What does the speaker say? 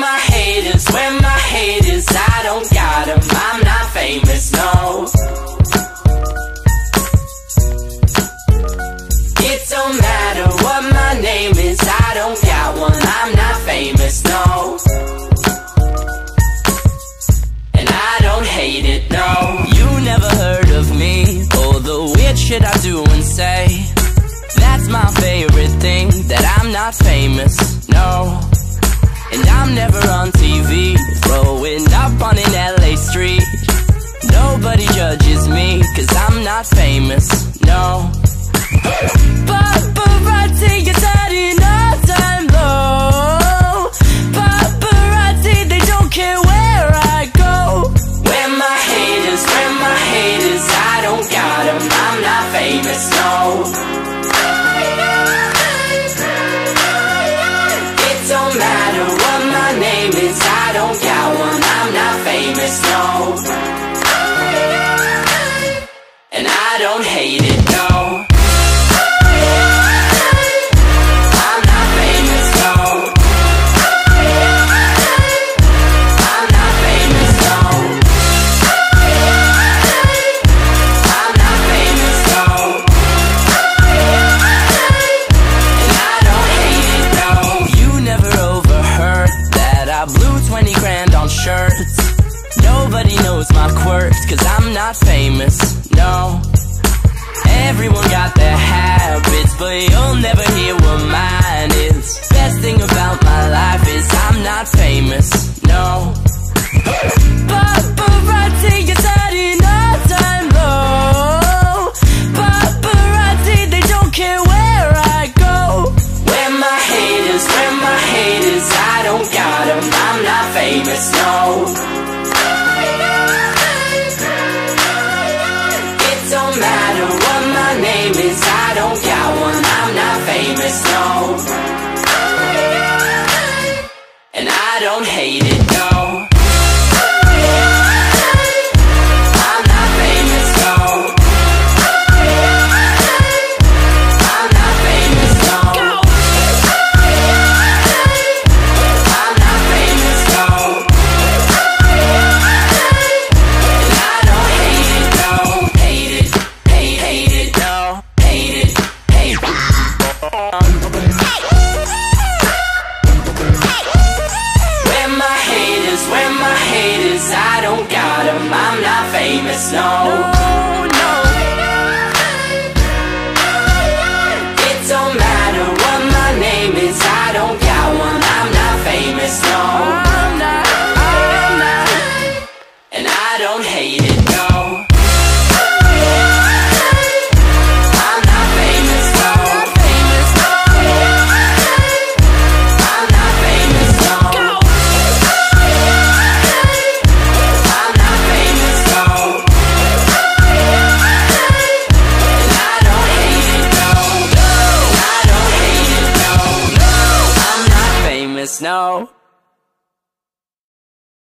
my haters, where my haters, I don't got them, I'm not famous, no. It don't matter what my name is, I don't got one, I'm not famous, no. And I don't hate it, no. You never heard of me, or the weird shit I do and say. That's my favorite thing, that I'm not famous, Never on TV, throwing up on an LA street. Nobody judges me, cause I'm not famous, no. Paparazzi, you're setting all time low. Paparazzi, they don't care where I go. Where my haters, where my haters, I don't got them, I'm not famous, no what my name is, I don't got one, I'm not famous, no. And I don't hate it, not famous, no. Everyone got their habits, but you'll never hear what mine is. Best thing about my life is I'm not famous, no. Paparazzi, you're setting all time low. Paparazzi, they don't care where I go. Where my haters, where my haters, I don't got them, I'm not famous, no where my haters, I don't got them, I'm not famous, no. No, It no